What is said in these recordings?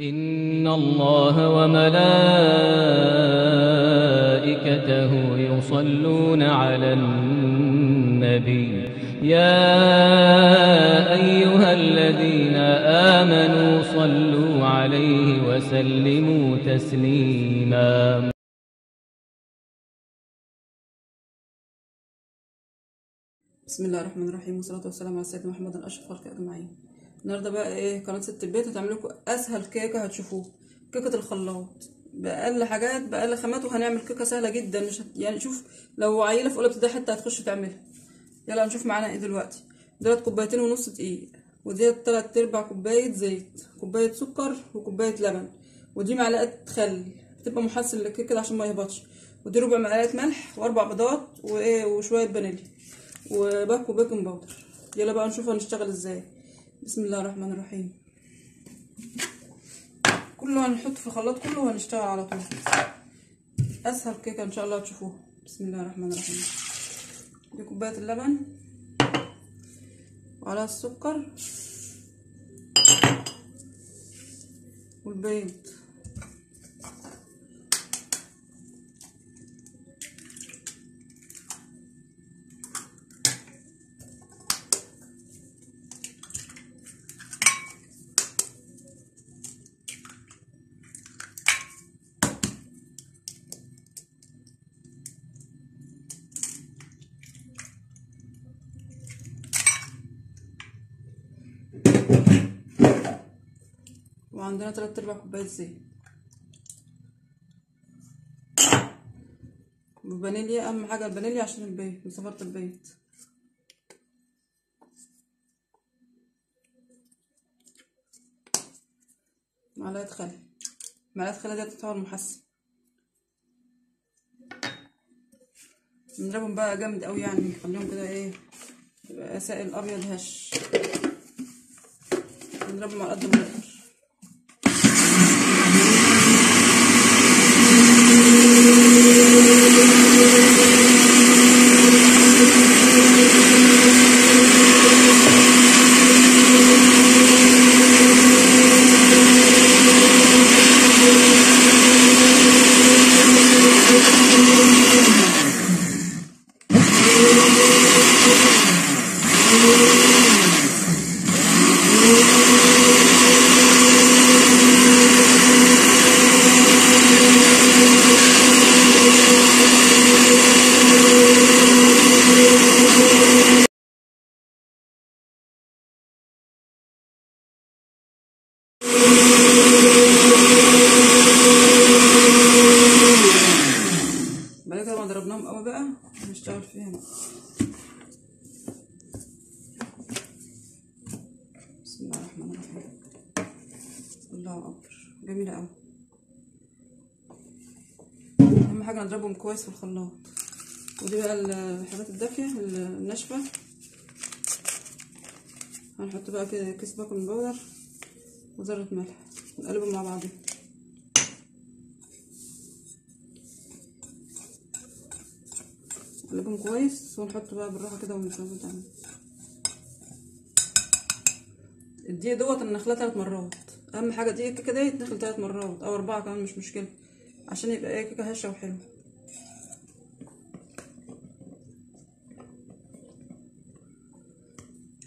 إن الله وملائكته يصلون على النبي. يا أيها الذين آمنوا صلوا عليه وسلموا تسليما. بسم الله الرحمن الرحيم والصلاة والسلام على سيدنا محمد أشرف خلق أجمعين. النهارده بقى إيه قناة ست البيت هتعمل لكم أسهل كيكة هتشوفوه كيكة الخلاط. بأقل حاجات بأقل خامات وهنعمل كيكة سهلة جدا. مش هت... يعني شوف لو عيلة في أولى ابتدائي حتى هتخش تعملها. يلا هنشوف معانا إيه دلوقتي. دولت كوبايتين ونص دقيق. وديت تلات أرباع كوباية زيت كوباية سكر وكوباية لبن. ودي معلقة خل. بتبقى محسن للكيكة ده عشان ما يهبطش. ودي ربع معلقة ملح وأربع بيضات وإيه وشوية فانيليا. وباكو بيكنج باودر. يلا بقى نشوف هنشتغل إزاي. بسم الله الرحمن الرحيم. كله هنحط في الخلاط كله وهنشتغل على طول. أسهل كيكة إن شاء الله تشوفوها. بسم الله الرحمن الرحيم. دي كوباية اللبن. وعليها السكر. والبيض. وعندنا تلات أرباع كوباية زيت. وفانيليا أهم حاجة الفانيليا عشان البيض صفارة البيض معلقة خل. معلقة خل دي تعتبر محسن نضربهم بقى جامد قوي يعني نخليهم كده إيه يبقى سائل أبيض هش. نضربهم على قد بعد كده ما ضربناهم قوي بقى هنشتغل فيهم بسم الله الرحمن الرحيم. الله أكبر. جميلة قوي أهم حاجة نضربهم كويس في الخلاط. ودي بقى الحاجات الدافية الناشفة. هنحط بقى كده كيس baking powder وذرة ملح. نقلبهم مع بعضهم نقلبهم كويس ونحط بقى بالراحة كده ونسوي تاني الدقيق دوت أنا نخلها تلات مرات. أهم حاجة دي الكيكه دي تدخل تلات مرات أو أربعة كمان مش مشكلة عشان يبقى إيه كيكة هشة وحلوة.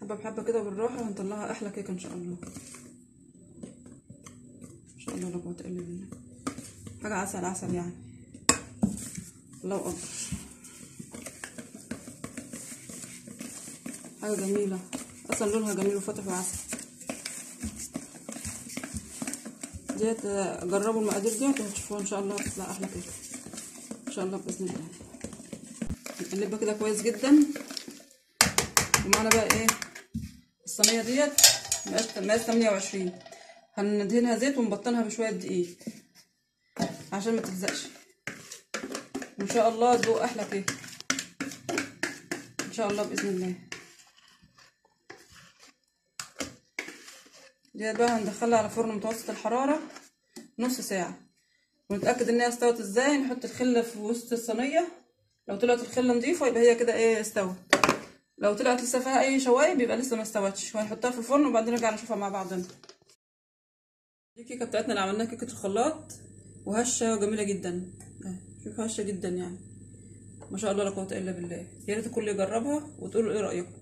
حبة بحبة كده بالراحة وهنطلعها أحلى كيكة إن شاء الله. إن شاء الله لا قوه الا حاجة عسل عسل يعني. الله أكبر. حاجة جميلة. أصلا لونها جميل وفاتح وعسل. ديت جربوا المقادير ديت وهتشوفوها إن شاء الله تطلع أحلى كده إن شاء الله بإذن الله. نقلبها كده كويس جدا. ومعنا بقى إيه؟ الصينية ديت مقاس مقاس تمانية وعشرين. هندهنها زيت ونبطنها بشوية دقيق. عشان ما تلزقش. وإن شاء الله تذوق أحلى كده إن شاء الله بإذن الله. ديت بقى هندخلها على فرن متوسط الحرارة نص ساعة. ونتأكد إن هي استوت إزاي؟ نحط الخلة في وسط الصينية. لو طلعت الخلة نضيفة يبقى هي كده إيه استوت. لو طلعت لسه فيها أي شوايب يبقى لسه ما استوتش. وهنحطها في الفرن وبعدين نرجع نشوفها مع بعضنا. الكيكه بتاعتنا اللي عملناها كيكة الخلاط. وهشة وجميلة جدا. آه شوف هشة جدا يعني. ما شاء الله لا قوة إلا بالله. يا ريت الكل يجربها وتقولوا إيه رأيكم.